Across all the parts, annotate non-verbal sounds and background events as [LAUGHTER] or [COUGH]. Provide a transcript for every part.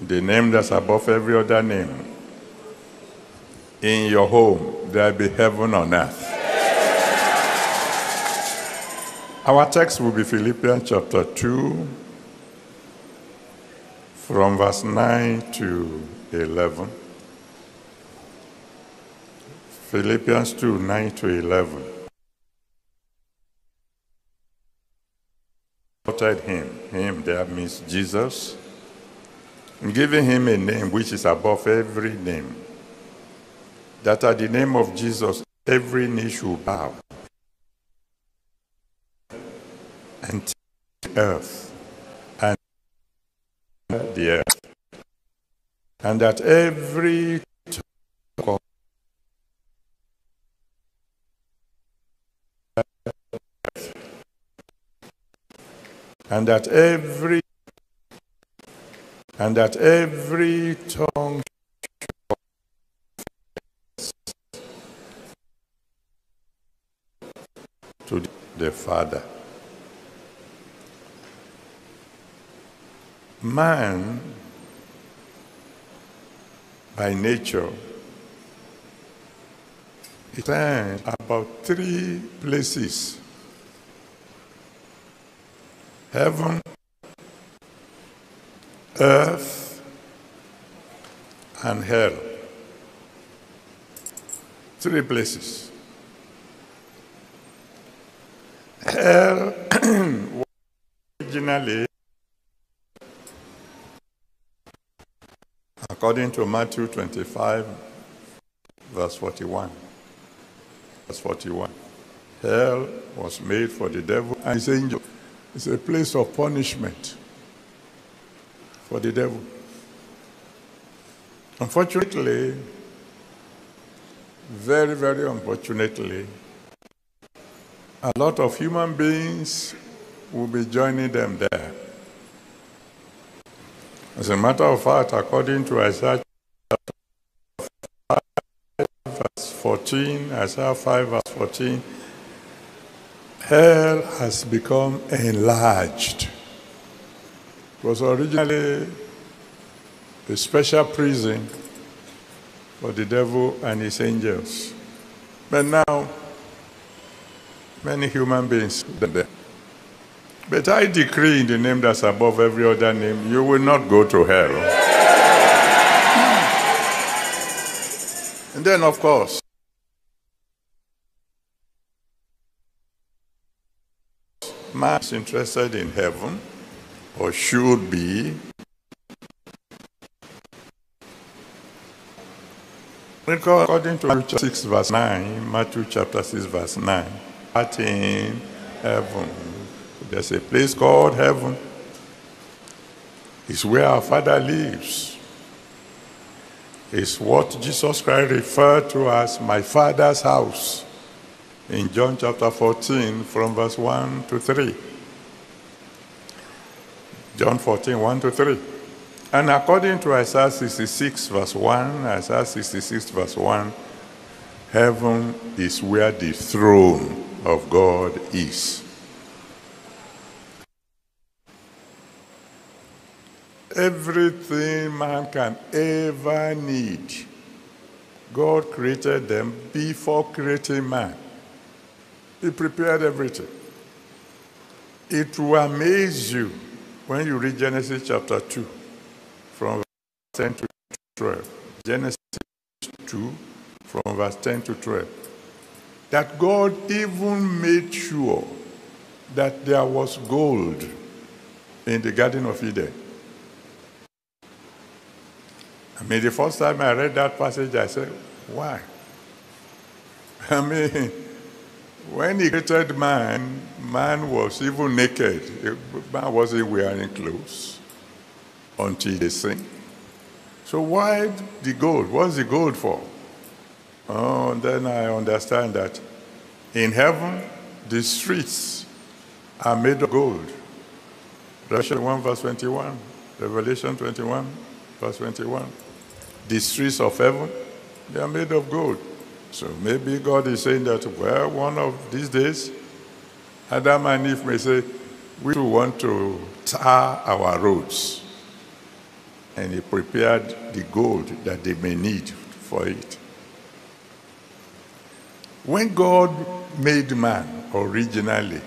the name that's above every other name. In your home, there be heaven on earth. Our text will be Philippians chapter 2, from verse 9 to 11. Philippians 2, 9 to 11. Exalted him, him there means Jesus, giving him a name which is above every name, that at the name of Jesus every knee should bow, and earth, and the earth, and that every and that every and that every tongue to the Father. Man, by nature, is about three places heaven, earth, and hell. Three places. Hell [CLEARS THROAT] originally, according to Matthew 25, verse 41. Verse 41. Hell was made for the devil and his angels. It's a place of punishment for the devil. Unfortunately, very, very unfortunately, a lot of human beings will be joining them there. As a matter of fact, according to Isaiah 5, verse 14, Isaiah 5, verse 14, hell has become enlarged. It was originally a special prison for the devil and his angels. But now, many human beings are there. But I decree in the name that's above every other name, you will not go to hell. and then, of course, man is interested in heaven, or should be. According to Matthew 6 verse 9, Matthew chapter 6 verse 9, at in heaven, there's a place called heaven. It's where our Father lives. It's what Jesus Christ referred to as my Father's house in John chapter 14 from verse 1 to 3. John 14, 1 to 3. And according to Isaiah 66 verse 1, Isaiah 66 verse 1, heaven is where the throne of God is. Everything man can ever need, God created them before creating man. He prepared everything. It will amaze you when you read Genesis chapter 2 from verse 10 to 12. Genesis 2 from verse 10 to 12. That God even made sure that there was gold in the Garden of Eden. I mean, the first time I read that passage, I said, why? [LAUGHS] I mean, when he created man, man was even naked. Man wasn't wearing clothes until they sing. So why the gold? What's the gold for? Oh, then I understand that in heaven, the streets are made of gold. Revelation 1 verse 21. Revelation 21 verse 21. The streets of heaven, they are made of gold. So maybe God is saying that, well, one of these days, Adam and Eve may say, we want to tar our roads. and he prepared the gold that they may need for it. When God made man originally,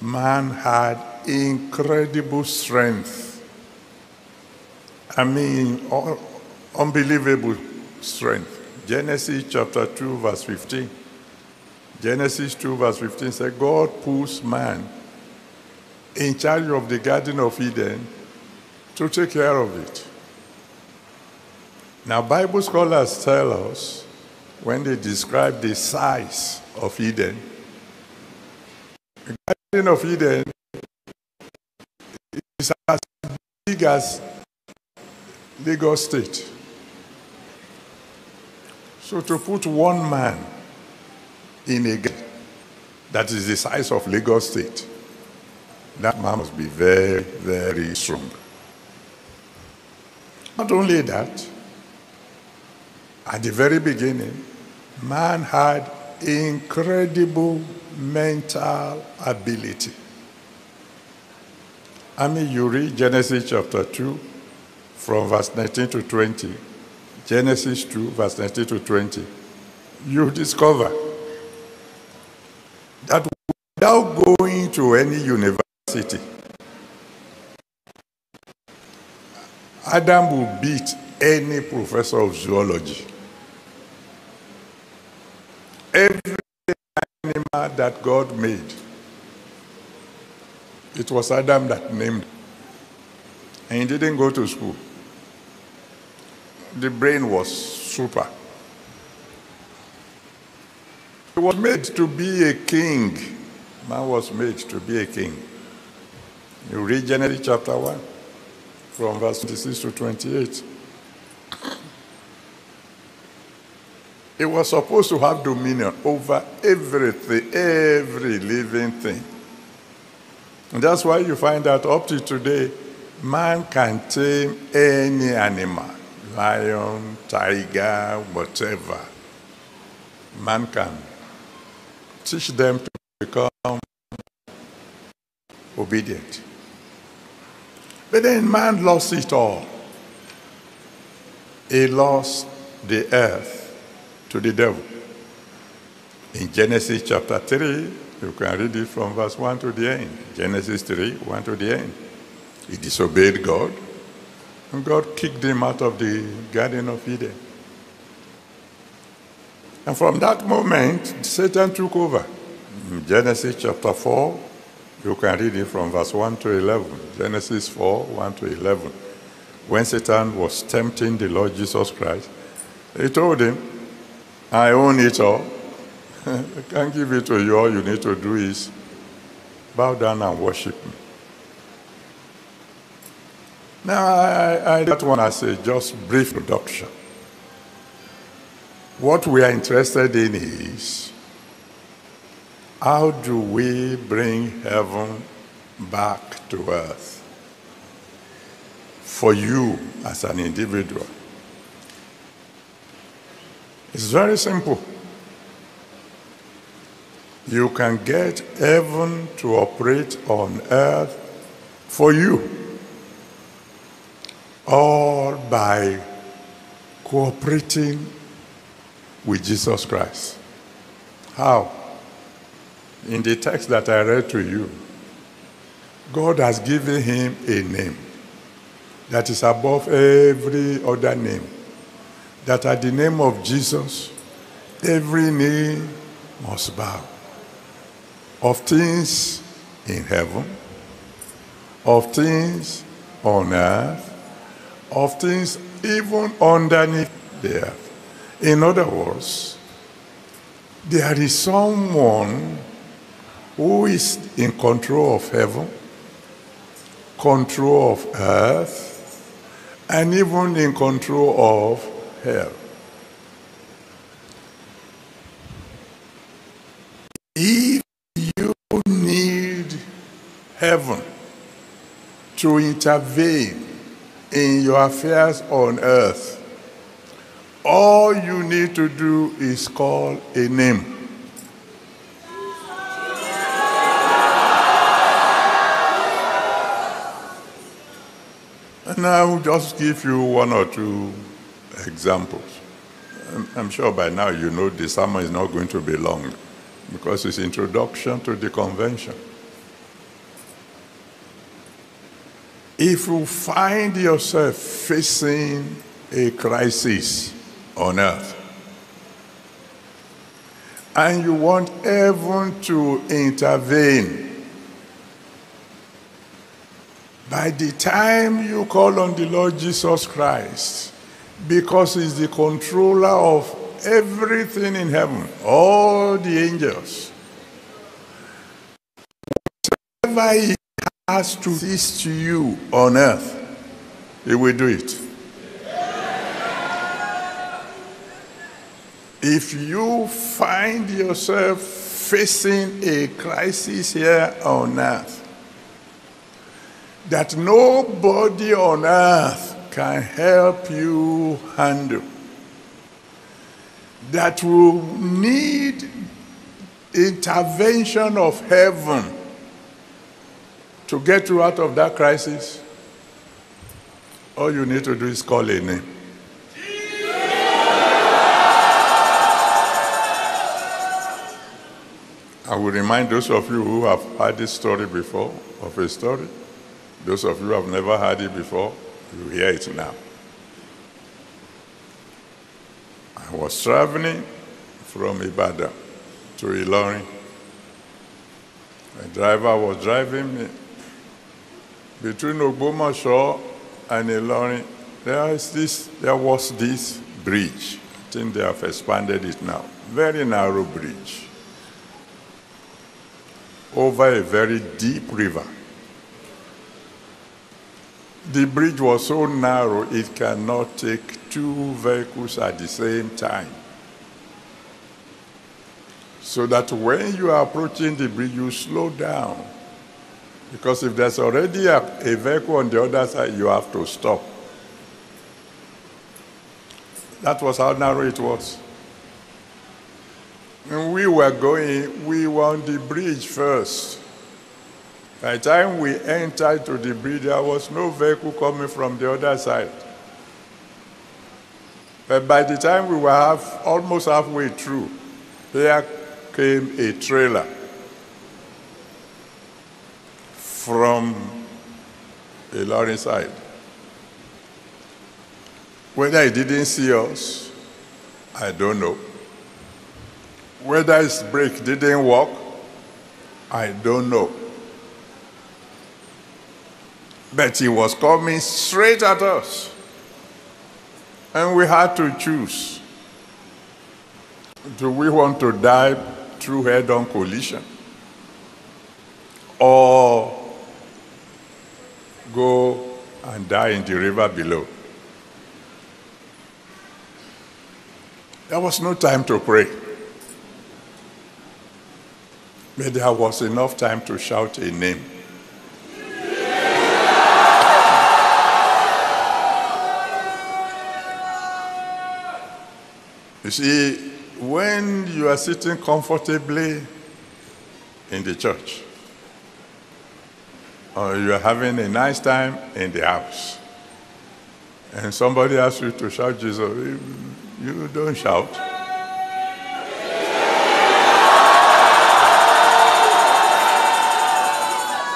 man had incredible strength. I mean, un- unbelievable strength. Genesis chapter 2, verse 15. Genesis 2, verse 15 says, God puts man in charge of the Garden of Eden to take care of it. Now, Bible scholars tell us when they describe the size of Eden, the Garden of Eden is as big as Lagos State. So to put one man in a garden that is the size of Lagos State, that man must be very, very strong. Not only that, at the very beginning, man had incredible mental ability. I mean, you read Genesis chapter 2 from verse 19 to 20, Genesis 2, verse 19 to 20, you discover that without going to any university, Adam will beat any professor of zoology. Every animal that God made, it was Adam that named. And he didn't go to school. The brain was super. He was made to be a king. Man was made to be a king. You read Genesis chapter 1 from verse 26 to 28. He was supposed to have dominion over everything, every living thing. And that's why you find that up to today, man can tame any animal lion, tiger, whatever. Man can teach them to become obedient. But then man lost it all. He lost the earth to the devil. In Genesis chapter 3, you can read it from verse 1 to the end. Genesis 3, 1 to the end. He disobeyed God, and God kicked him out of the Garden of Eden. And from that moment, Satan took over. In Genesis chapter 4, you can read it from verse 1 to 11. Genesis 4, 1 to 11. When Satan was tempting the Lord Jesus Christ, he told him, I own it all. [LAUGHS] I can't give it to you. All you need to do is bow down and worship me. Now, I, I that one as a just brief introduction. What we are interested in is how do we bring heaven back to earth for you as an individual? It's very simple. You can get heaven to operate on earth for you, all by cooperating with Jesus Christ. How? In the text that I read to you, God has given him a name that is above every other name that at the name of Jesus, every knee must bow. Of things in heaven, of things on earth, of things even underneath the earth. In other words, there is someone who is in control of heaven, control of earth, and even in control of hell. If you need heaven to intervene in your affairs on earth, all you need to do is call a name. And I will just give you one or two examples. I'm, sure by now you know the sermon is not going to be long because it's introduction to the convention. If you find yourself facing a crisis on earth and you want heaven to intervene, by the time you call on the Lord Jesus Christ, because He's the controller of everything in heaven, all the angels, whatever He has to assist you on earth, He will do it. If you find yourself facing a crisis here on earth, that nobody on earth can help you handle, that will need intervention of heaven to get you out of that crisis, all you need to do is call a name. I will remind those of you who have heard this story before of a story. Those of you who have never heard it before, you hear it now. I was traveling from Ibadan to Ilorin. The driver was driving me between Ogbomoso and Ilorin. There is this. There was this bridge. I think they have expanded it now. Very narrow bridge over a very deep river. The bridge was so narrow it cannot take two vehicles at the same time. So that when you are approaching the bridge, you slow down. Because if there's already a, a vehicle on the other side, you have to stop. That was how narrow it was. When we were going, we were on the bridge first. By the time we entered to the bridge, there was no vehicle coming from the other side. But by the time we were half, almost halfway through, there came a trailer from a lorry side. Whether he didn't see us, I don't know. Whether his brake didn't work, I don't know. But he was coming straight at us. And we had to choose. Do we want to die through head on collision? Or go and die in the river below? There was no time to pray. But there was enough time to shout a name. You see, when you are sitting comfortably in the church, Uh, or you are having a nice time in the house, and somebody asks you to shout Jesus, you don't shout.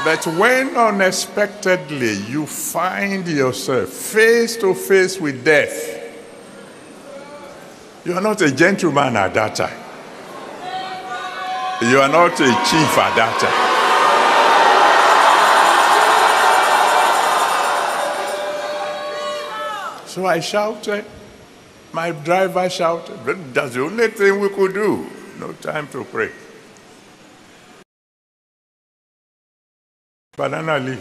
But when unexpectedly you find yourself face to face with death, you are not a gentleman at that time. You are not a chief at that time. So I shouted. My driver shouted. That's the only thing we could do. No time to pray. Banana leaf.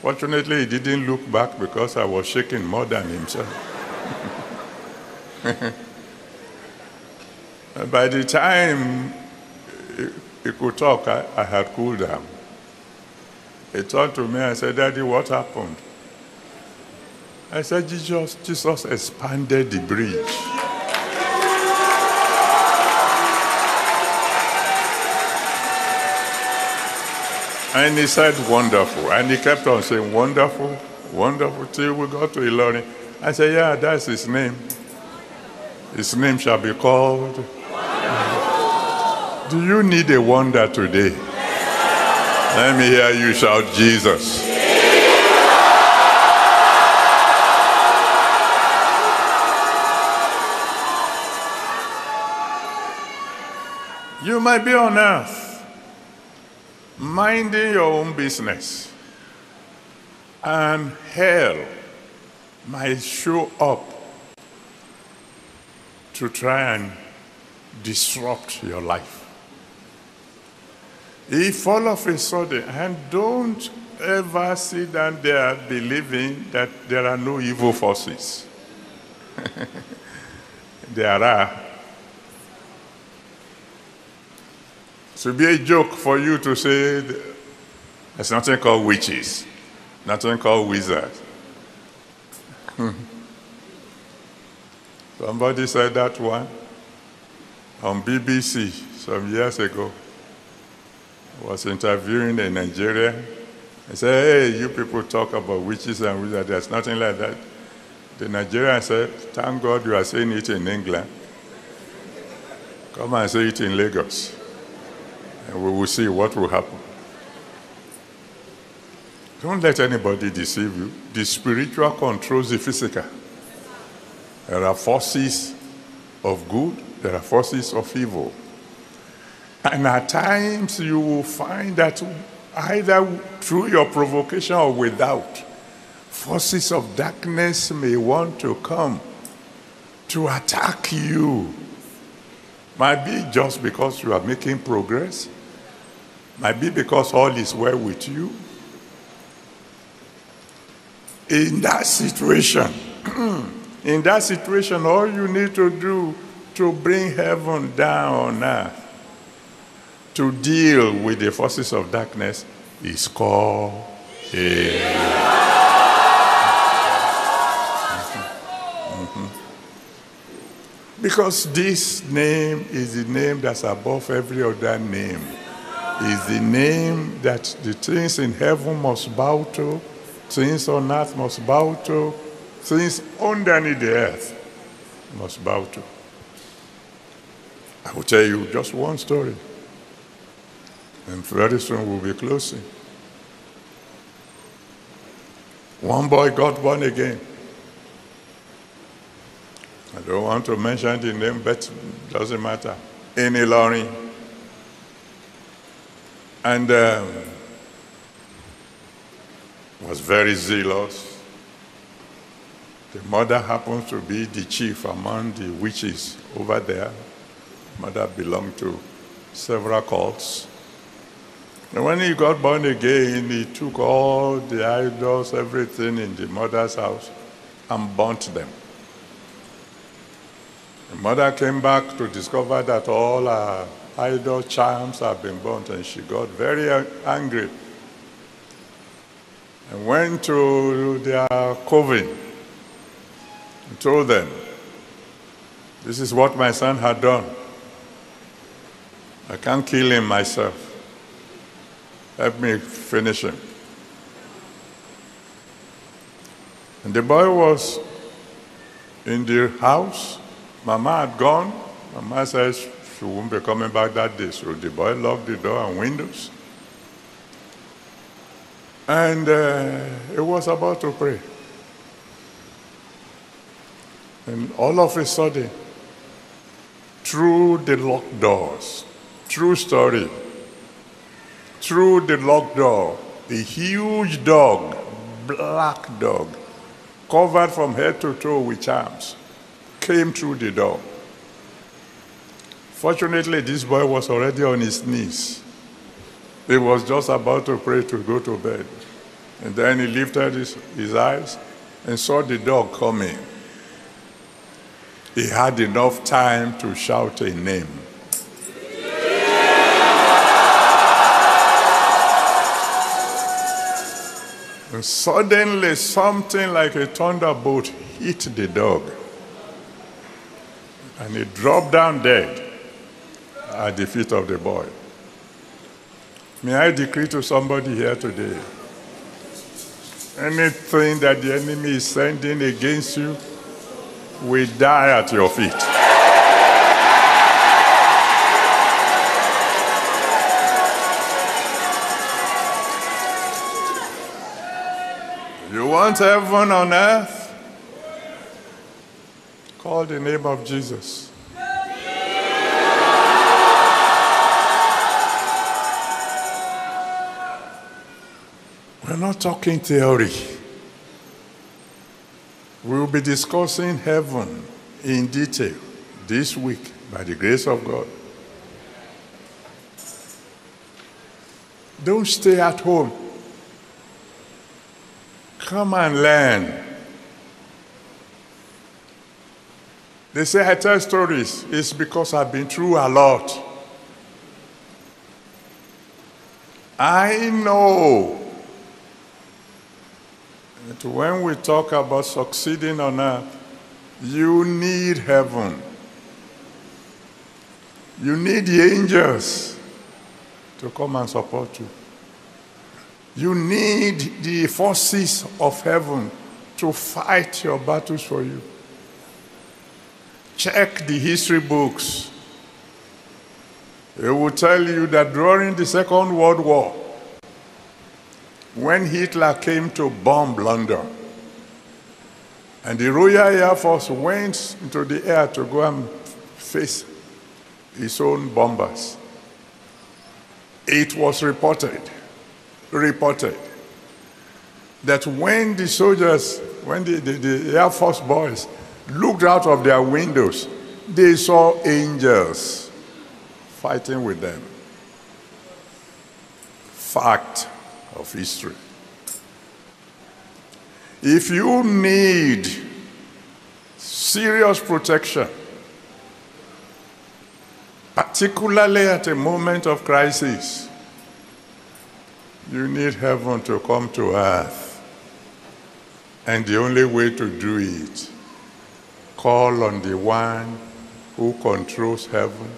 Fortunately, he didn't look back because I was shaking more than himself. [LAUGHS] By the time he could talk, I, I had cooled down. He turned to me and said, Daddy, what happened? I said, Jesus, Jesus expanded the bridge. And he said, wonderful. And he kept on saying, wonderful, Wonderful. Till we got to Ilorin. I said, yeah, that's his name. His name shall be called. Do you need a wonder today? Let me hear you shout, Jesus. You might be on earth, minding your own business, and hell might show up to try and disrupt your life. If all of a sudden, and don't ever sit down there believing that there are no evil forces. [LAUGHS] there are. It would be a joke for you to say there's nothing called witches, nothing called wizards. Hmm. Somebody said that one on BBC some years ago. I was interviewing a Nigerian. I said, hey, you people talk about witches and wizards. There's nothing like that. The Nigerian said, thank God you are saying it in England. Come and say it in Lagos. And we will see what will happen. Don't let anybody deceive you. The spiritual controls the physical. There are forces of good, there are forces of evil. And at times you will find that either through your provocation or without, forces of darkness may want to come to attack you. Might be just because you are making progress, might be because all is well with you. In that situation, [CLEARS THROAT] in that situation, all you need to do to bring heaven down on earth, to deal with the forces of darkness, is called a. [LAUGHS] Mm-hmm. Mm-hmm. Because this name is the name that's above every other name. Is the name that the things in heaven must bow to, things on earth must bow to, things underneath the earth must bow to. I will tell you just one story. And very soon we'll be closing. One boy got born again. I don't want to mention the name, but it doesn't matter. In Ilorin. And um, was very zealous. The mother happens to be the chief among the witches over there. Mother belonged to several cults. And when he got born again, he took all the idols, everything in the mother's house, and burnt them. The mother came back to discover that all her idol charms have been burnt, and she got very angry and went to their coven and told them, This is what my son had done. I can't kill him myself. Help me finish him. And the boy was in the house. Mama had gone. Mama says she won't be coming back that day. So the boy locked the door and windows. And uh, he was about to pray. And all of a sudden, through the locked doors, true story, through the locked door, a huge dog, black dog, covered from head to toe with charms, came through the door. Fortunately, this boy was already on his knees. He was just about to pray to go to bed. And then he lifted his, his eyes and saw the dog coming. He had enough time to shout a name. And suddenly, something like a thunderbolt hit the dog. And he dropped down dead at the feet of the boy. May I decree to somebody here today Anything that the enemy is sending against you will die at your feet. You want heaven on earth? Call the name of Jesus. We're not talking theory. We'll be discussing heaven in detail this week by the grace of God. Don't stay at home. Come and learn. They say I tell stories. It's because I've been through a lot. I know when we talk about succeeding on earth, you need heaven. You need the angels to come and support you. You need the forces of heaven to fight your battles for you. Check the history books. It will tell you that during the Second World War, when Hitler came to bomb London, and the Royal Air Force went into the air to go and face his own bombers, it was reported, reported, that when the soldiers, when the, the, the Air Force boys looked out of their windows, they saw angels fighting with them. Fact of history. If you need serious protection, particularly at a moment of crisis, you need heaven to come to earth. And the only way to do it, call on the one who controls heaven,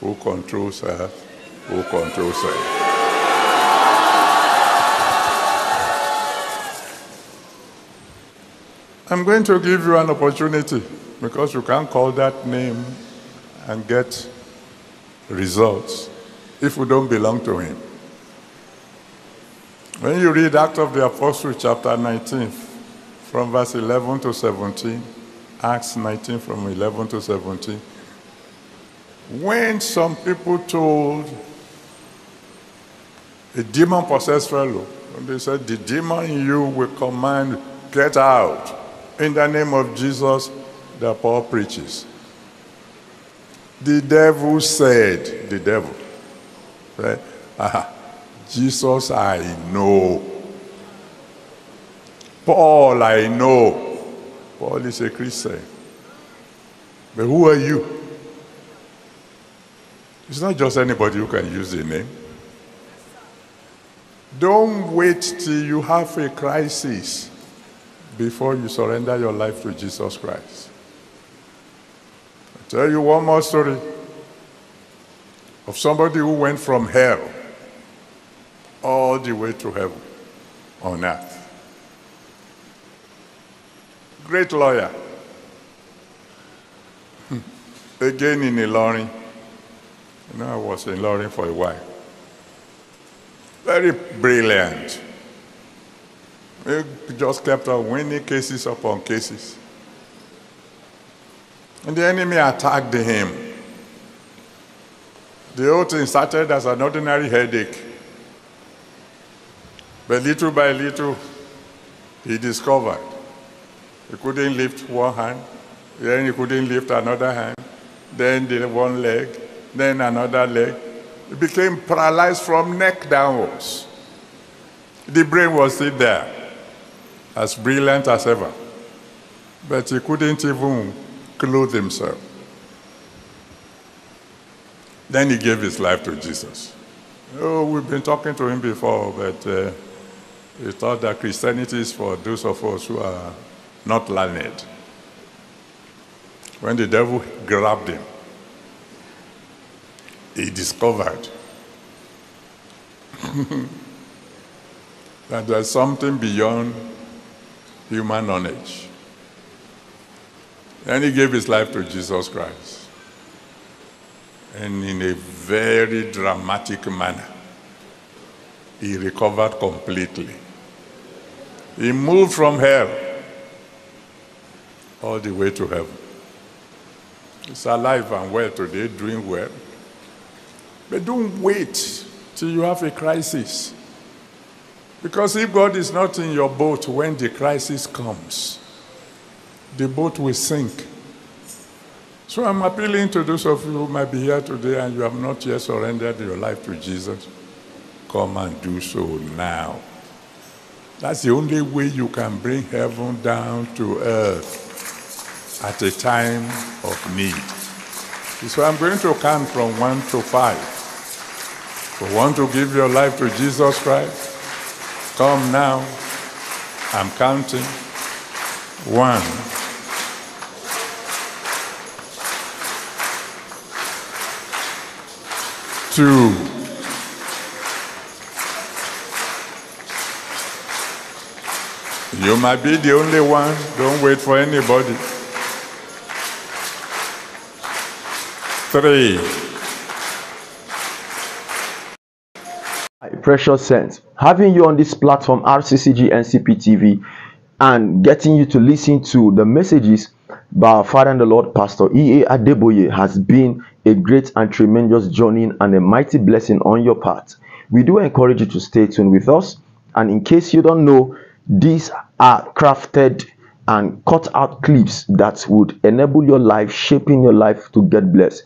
who controls earth, who controls earth. I'm going to give you an opportunity because you can't call that name and get results if we don't belong to Him. When you read Acts of the Apostles, chapter 19, from verse 11 to 17, Acts 19 from 11 to 17, when some people told a demon possessed fellow, they said, The demon in you will command, get out. In the name of Jesus, the Paul preaches. The devil said, The devil, right? Ah, Jesus, I know. Paul, I know. Paul is a Christian. But who are you? It's not just anybody who can use the name. Don't wait till you have a crisis before you surrender your life to Jesus Christ. I'll tell you one more story of somebody who went from hell all the way to heaven on earth. Great lawyer. Hmm. Again in Ilorin. You know, I was in Ilorin for a while. Very brilliant. He just kept on winning cases upon cases. And the enemy attacked him. The whole thing started as an ordinary headache. But little by little, he discovered he couldn't lift one hand, then he couldn't lift another hand, then the one leg, then another leg. He became paralyzed from neck downwards. The brain was still there, as brilliant as ever. But he couldn't even clothe himself. Then he gave his life to Jesus. Oh, we've been talking to him before, but uh, he thought that Christianity is for those of us who are not learned. When the devil grabbed him, he discovered [LAUGHS] that there's something beyond human knowledge. And he gave his life to Jesus Christ. And in a very dramatic manner, he recovered completely. He moved from hell all the way to heaven. He's alive and well today, doing well. But don't wait till you have a crisis. Because if God is not in your boat when the crisis comes, the boat will sink. So I'm appealing to those of you who might be here today and you have not yet surrendered your life to Jesus. Come and do so now. That's the only way you can bring heaven down to earth at a time of need. So I'm going to count from one to five. You want to give your life to Jesus Christ? Come now. I'm counting. One. Two. You might be the only one. Don't wait for anybody. Three. Precious sense. Having you on this platform rccg ncp tv and getting you to listen to the messages by our father and the lord pastor ea adeboye has been a great and tremendous journey and a mighty blessing on your part. We do encourage you to stay tuned with us. And in case you don't know these are crafted and cut out clips that would enable your life shaping your life to get blessed.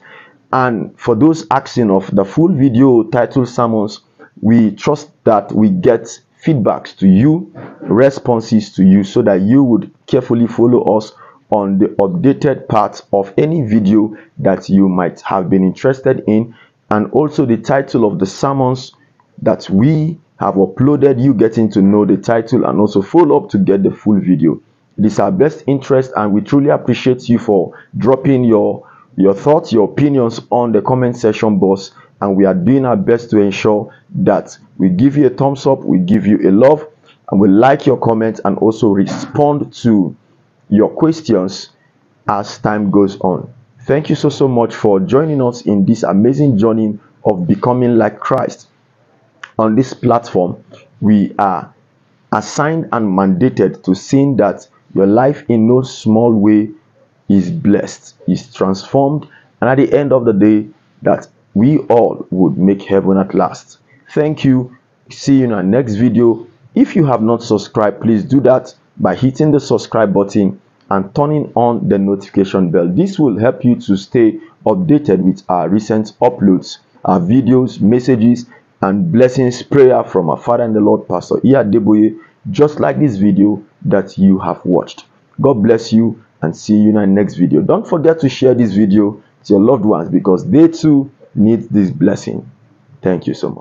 And for those asking of the full video title sermons we trust that we get feedbacks to you, responses to you, so that you would carefully follow us on the updated part of any video that you might have been interested in, and also the title of the sermons that we have uploaded. You getting to know the title and also follow up to get the full video. It is our best interest, and we truly appreciate you for dropping your your thoughts, your opinions on the comment section box and we are doing our best to ensure that we give you a thumbs up, we give you a love, and we like your comments and also respond to your questions as time goes on. Thank you so, so much for joining us in this amazing journey of becoming like Christ. On this platform, we are assigned and mandated to see that your life in no small way is blessed, is transformed, and at the end of the day, that we all would make heaven at last. Thank you. See you in our next video. If you have not subscribed, please do that by hitting the subscribe button and turning on the notification bell. This will help you to stay updated with our recent uploads, our videos, messages, and blessings prayer from our Father and the Lord, Pastor E.A. Adeboye, just like this video that you have watched. God bless you and see you in our next video. Don't forget to share this video to your loved ones because they too need this blessing. Thank you so much.